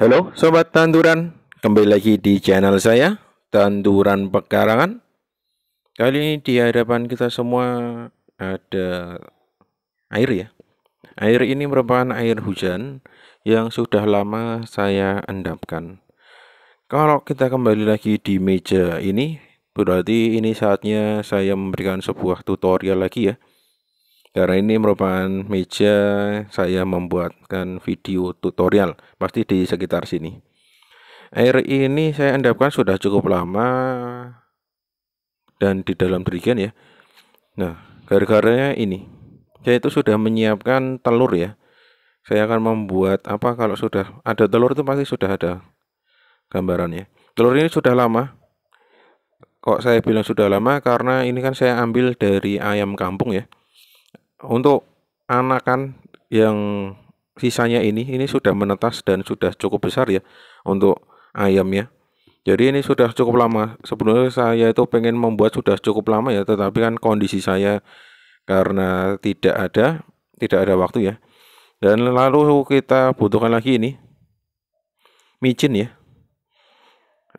Halo Sobat Tanduran, kembali lagi di channel saya, Tanduran Pekarangan. Kali ini di hadapan kita semua ada air ya. Air ini merupakan air hujan yang sudah lama saya endapkan. Kalau kita kembali lagi di meja ini, berarti ini saatnya saya memberikan sebuah tutorial lagi ya karena ini merupakan meja saya membuatkan video tutorial pasti di sekitar sini. Air ini saya endapkan sudah cukup lama dan di dalam dirigen ya. Nah gara-garanya ini. Saya itu sudah menyiapkan telur ya. Saya akan membuat apa kalau sudah ada telur itu pasti sudah ada gambarannya telur ini sudah lama. Kok saya bilang sudah lama? Karena ini kan saya ambil dari ayam kampung ya untuk anakan yang sisanya ini ini sudah menetas dan sudah cukup besar ya untuk ayamnya. Jadi ini sudah cukup lama. Sebelumnya saya itu pengen membuat sudah cukup lama ya tetapi kan kondisi saya karena tidak ada tidak ada waktu ya. Dan lalu kita butuhkan lagi ini micin ya.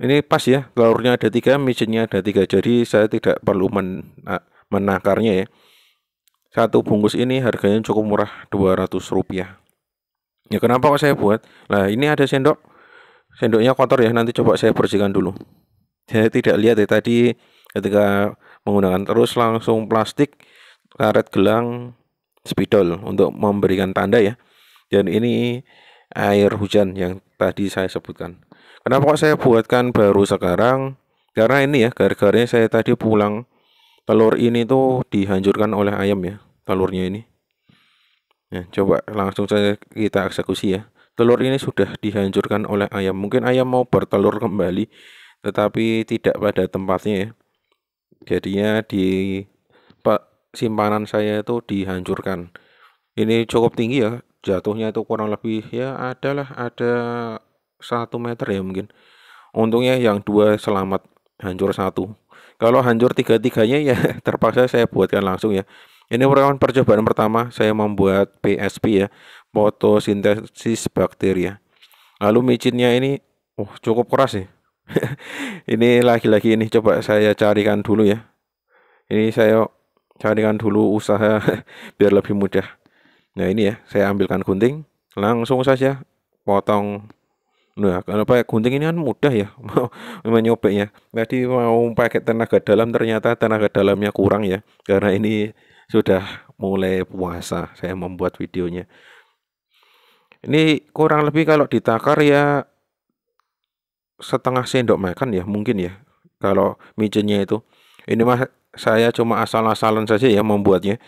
Ini pas ya telurnya ada tiga micinnya ada tiga. Jadi saya tidak perlu men menakarnya ya satu bungkus ini harganya cukup murah 200 rupiah. Ya kenapa kok saya buat? Nah ini ada sendok. Sendoknya kotor ya nanti coba saya bersihkan dulu. Saya tidak lihat ya tadi ketika menggunakan terus langsung plastik karet gelang spidol untuk memberikan tanda ya. Dan ini air hujan yang tadi saya sebutkan. Kenapa kok saya buatkan baru sekarang? Karena ini ya gara-garanya saya tadi pulang telur ini tuh dihancurkan oleh ayam ya telurnya ini. Ya coba langsung saja kita eksekusi ya. Telur ini sudah dihancurkan oleh ayam. Mungkin ayam mau bertelur kembali tetapi tidak pada tempatnya ya. Jadinya di simpanan saya itu dihancurkan. Ini cukup tinggi ya jatuhnya itu kurang lebih ya adalah ada satu meter ya mungkin. Untungnya yang dua selamat hancur satu kalau hancur tiga-tiganya ya terpaksa saya buatkan langsung ya. Ini merupakan percobaan pertama saya membuat PSP ya, fotosintesis bakteria. Lalu micinnya ini oh cukup keras ya. ini lagi-lagi ini coba saya carikan dulu ya. Ini saya carikan dulu usaha biar lebih mudah. Nah ini ya, saya ambilkan gunting, langsung saja potong Nah, kalau pakai gunting ini kan mudah ya mau menyobeknya. Tadi mau pakai tenaga dalam ternyata tenaga dalamnya kurang ya. Karena ini sudah mulai puasa saya membuat videonya. Ini kurang lebih kalau ditakar ya setengah sendok makan ya mungkin ya. Kalau micinnya itu. Ini mah saya cuma asal-asalan saja ya membuatnya.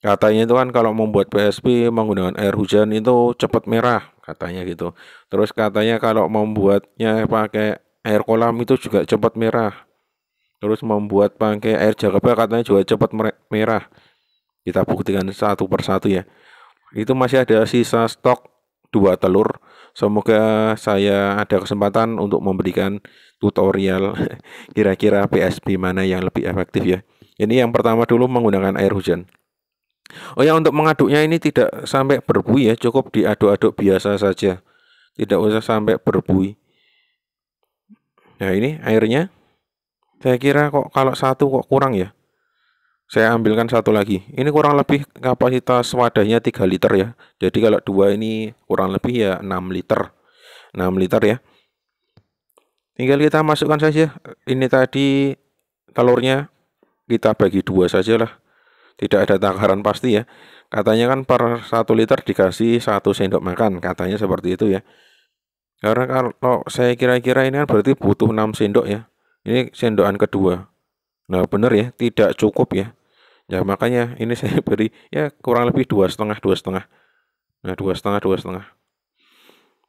Katanya itu kan kalau membuat PSP menggunakan air hujan itu cepat merah katanya gitu. Terus katanya kalau membuatnya pakai air kolam itu juga cepat merah. Terus membuat pakai air jagaba katanya juga cepat merah. Kita buktikan satu persatu ya. Itu masih ada sisa stok dua telur. Semoga saya ada kesempatan untuk memberikan tutorial kira-kira PSP mana yang lebih efektif ya. Ini yang pertama dulu menggunakan air hujan. Oh ya untuk mengaduknya ini tidak sampai berbuih ya, cukup diaduk-aduk biasa saja. Tidak usah sampai berbuih. Nah ini airnya. Saya kira kok kalau satu kok kurang ya. Saya ambilkan satu lagi. Ini kurang lebih kapasitas wadahnya 3 liter ya. Jadi kalau dua ini kurang lebih ya 6 liter. 6 liter ya. Tinggal kita masukkan saja. Ini tadi telurnya kita bagi dua saja lah tidak ada takaran pasti ya. Katanya kan per satu liter dikasih satu sendok makan katanya seperti itu ya. Karena kalau saya kira-kira ini kan berarti butuh 6 sendok ya. Ini sendokan kedua. Nah benar ya tidak cukup ya. Ya makanya ini saya beri ya kurang lebih dua setengah dua setengah. Nah dua setengah dua setengah.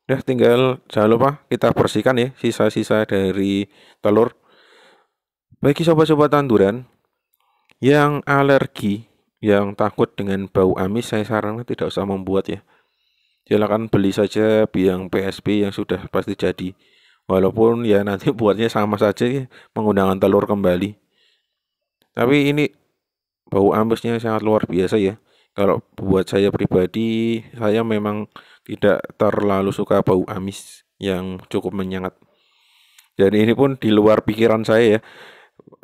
Udah tinggal jangan lupa kita bersihkan ya sisa-sisa dari telur. Bagi sobat-sobat tanduran yang alergi, yang takut dengan bau amis, saya sarankan tidak usah membuat ya. Silakan beli saja biang PSP yang sudah pasti jadi. Walaupun ya nanti buatnya sama saja ya, menggunakan telur kembali. Tapi ini bau amisnya sangat luar biasa ya. Kalau buat saya pribadi, saya memang tidak terlalu suka bau amis yang cukup menyengat. Dan ini pun di luar pikiran saya ya.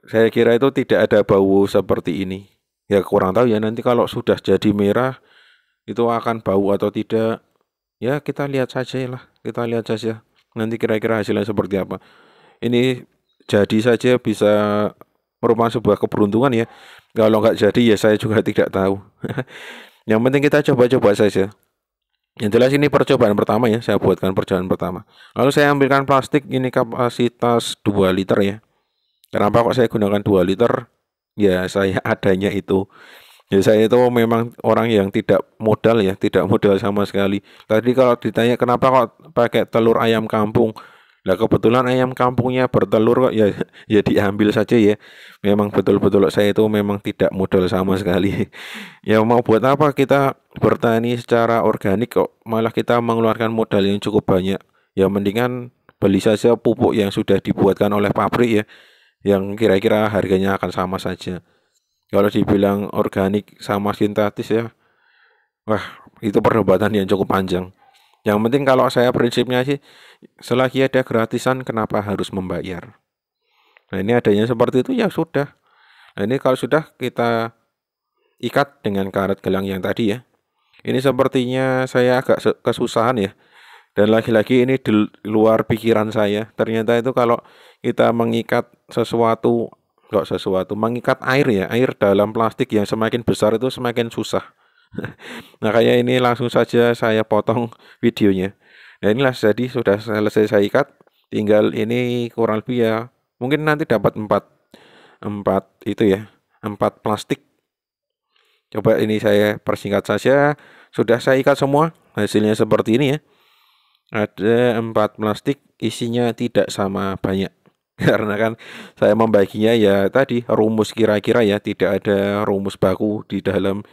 Saya kira itu tidak ada bau seperti ini. Ya kurang tahu ya nanti kalau sudah jadi merah itu akan bau atau tidak. Ya kita lihat saja lah, kita lihat saja. Nanti kira-kira hasilnya seperti apa. Ini jadi saja bisa merupakan sebuah keberuntungan ya. Kalau nggak jadi ya saya juga tidak tahu. Yang penting kita coba-coba saja. Yang jelas ini percobaan pertama ya, saya buatkan percobaan pertama. Lalu saya ambilkan plastik ini kapasitas 2 liter ya. Kenapa kok saya gunakan 2 liter? Ya saya adanya itu. Ya saya itu memang orang yang tidak modal ya, tidak modal sama sekali. Tadi kalau ditanya kenapa kok pakai telur ayam kampung? Lah kebetulan ayam kampungnya bertelur kok ya ya diambil saja ya. Memang betul-betul saya itu memang tidak modal sama sekali. ya mau buat apa kita bertani secara organik kok malah kita mengeluarkan modal yang cukup banyak. Ya mendingan beli saja pupuk yang sudah dibuatkan oleh pabrik ya yang kira-kira harganya akan sama saja. Kalau dibilang organik sama sintetis ya, wah itu perdebatan yang cukup panjang. Yang penting kalau saya prinsipnya sih selagi ada gratisan kenapa harus membayar. Nah ini adanya seperti itu ya sudah. Nah ini kalau sudah kita ikat dengan karet gelang yang tadi ya. Ini sepertinya saya agak kesusahan ya. Dan lagi-lagi ini di luar pikiran saya. Ternyata itu kalau kita mengikat sesuatu, kok sesuatu, mengikat air ya, air dalam plastik yang semakin besar itu semakin susah. nah kayak ini langsung saja saya potong videonya. Nah inilah jadi sudah selesai saya ikat. Tinggal ini kurang lebih ya mungkin nanti dapat empat empat itu ya empat plastik. Coba ini saya persingkat saja. Sudah saya ikat semua. Hasilnya seperti ini ya. Ada empat plastik isinya tidak sama banyak karena kan saya membaginya ya tadi rumus kira-kira ya tidak ada rumus baku di dalam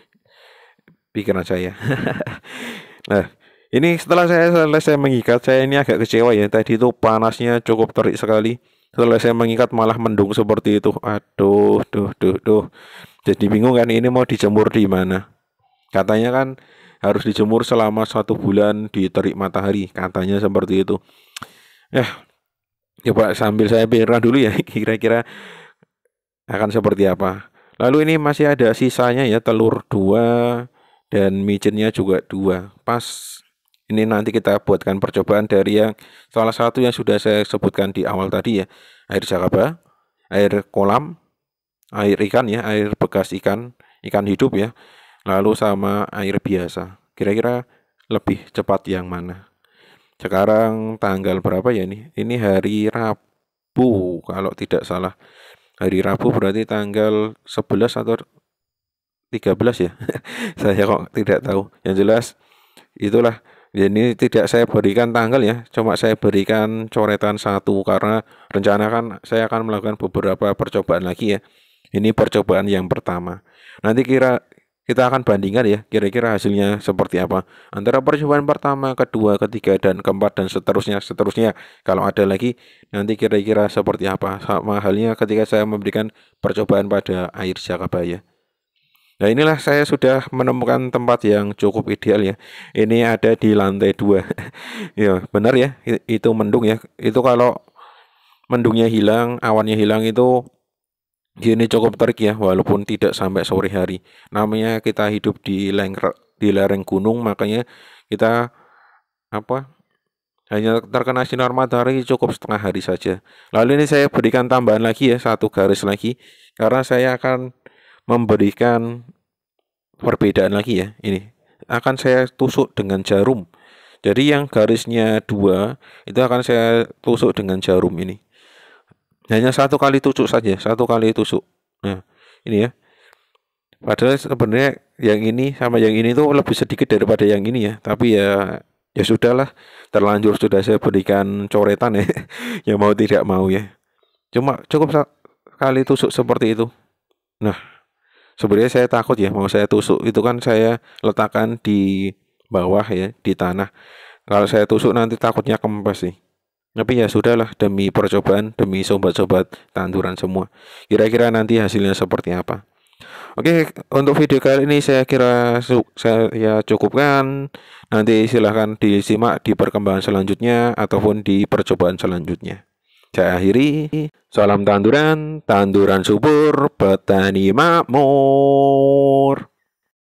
pikiran saya. nah, ini setelah saya selesai mengikat, saya ini agak kecewa ya. Tadi itu panasnya cukup terik sekali. Setelah saya mengikat malah mendung seperti itu. Aduh, duh, duh, duh. Jadi bingung kan ini mau dijemur di mana? Katanya kan harus dijemur selama satu bulan di terik matahari. Katanya seperti itu. Ya, coba sambil saya pikirkan dulu ya kira-kira akan seperti apa. Lalu ini masih ada sisanya ya telur dua dan micinnya juga dua pas ini nanti kita buatkan percobaan dari yang salah satu yang sudah saya sebutkan di awal tadi ya air jakaba air kolam air ikan ya air bekas ikan ikan hidup ya lalu sama air biasa. Kira-kira lebih cepat yang mana? Sekarang tanggal berapa ya ini? Ini hari Rabu kalau tidak salah. Hari Rabu berarti tanggal 11 atau 13 ya? Saya kok tidak tahu. Yang jelas itulah. Ini tidak saya berikan tanggal ya. Cuma saya berikan coretan satu karena rencana kan saya akan melakukan beberapa percobaan lagi ya. Ini percobaan yang pertama. Nanti kira kita akan bandingkan ya kira-kira hasilnya seperti apa antara percobaan pertama, kedua, ketiga dan keempat dan seterusnya seterusnya kalau ada lagi nanti kira-kira seperti apa sama halnya ketika saya memberikan percobaan pada air Jakabaya Nah inilah saya sudah menemukan tempat yang cukup ideal ya. Ini ada di lantai dua. ya benar ya, itu mendung ya. Itu kalau mendungnya hilang, awannya hilang itu gini cukup terik ya, walaupun tidak sampai sore hari. Namanya kita hidup di di lereng gunung, makanya kita apa hanya terkena sinar matahari cukup setengah hari saja. Lalu ini saya berikan tambahan lagi ya, satu garis lagi, karena saya akan memberikan perbedaan lagi ya ini akan saya tusuk dengan jarum jadi yang garisnya dua itu akan saya tusuk dengan jarum ini hanya satu kali tusuk saja satu kali tusuk. Nah ini ya. Padahal sebenarnya yang ini sama yang ini tuh lebih sedikit daripada yang ini ya. Tapi ya ya sudahlah. Terlanjur sudah saya berikan coretan ya. Yang mau tidak mau ya. Cuma cukup kali tusuk seperti itu. Nah sebenarnya saya takut ya mau saya tusuk itu kan saya letakkan di bawah ya di tanah. Kalau saya tusuk nanti takutnya kempes sih tapi ya sudahlah demi percobaan demi sobat-sobat tanduran semua kira-kira nanti hasilnya seperti apa Oke, untuk video kali ini saya kira saya ya cukupkan. Nanti silahkan disimak di perkembangan selanjutnya ataupun di percobaan selanjutnya. Saya akhiri. Salam tanduran, tanduran subur, petani makmur.